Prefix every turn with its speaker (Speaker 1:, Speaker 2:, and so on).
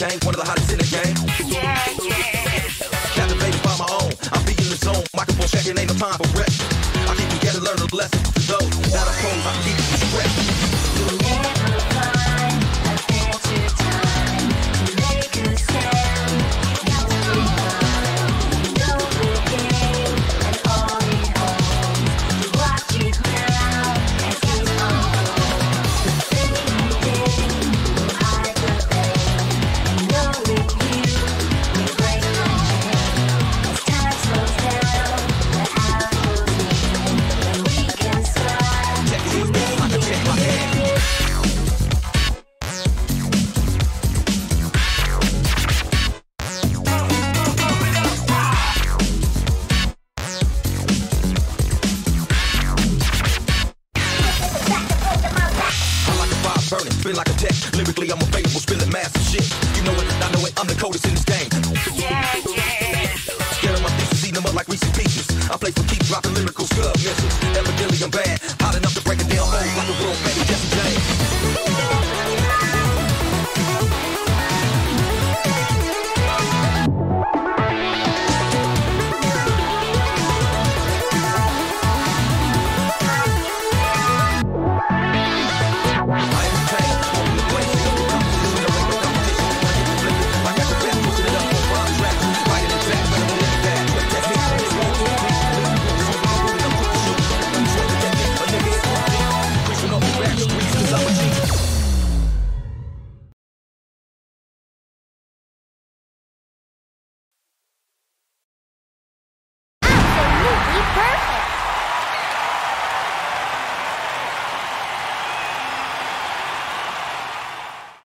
Speaker 1: one of the hottest in the game. Captivated by my own, I'm being the zone. Microphone checking, ain't no time for rest. I keep together, learn a lesson to those that oppose. I keep you stressed. Burning, spin like a tech. Lyrically, I'm available, spilling massive shit. You know it, I know it, I'm the coldest in this game. Scaring my thesis, eating them up like Reese's Pieces. I play for keep dropping lyrical scud missiles. Evidently, I'm bad, hot enough to break it down, bold like a world James.